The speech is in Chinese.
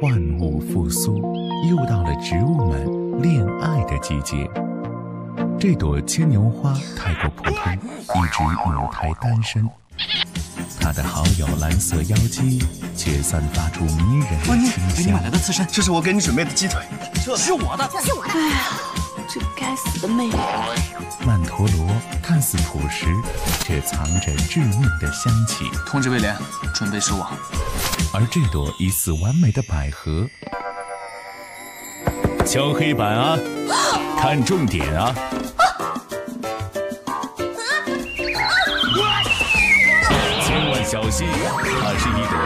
万物复苏，又到了植物们恋爱的季节。这朵牵牛花太过普通，一直母胎单身。他的好友蓝色妖姬却散发出迷人的清给你买来香。的刺身，这是我给你准备的鸡腿，是我的。哎呀，这该死的魅力！曼陀罗看似朴实，却藏着致命的香气。通知威廉，准备收网。而这朵疑似完美的百合，敲黑板啊，看重点啊！千万小心，它是一朵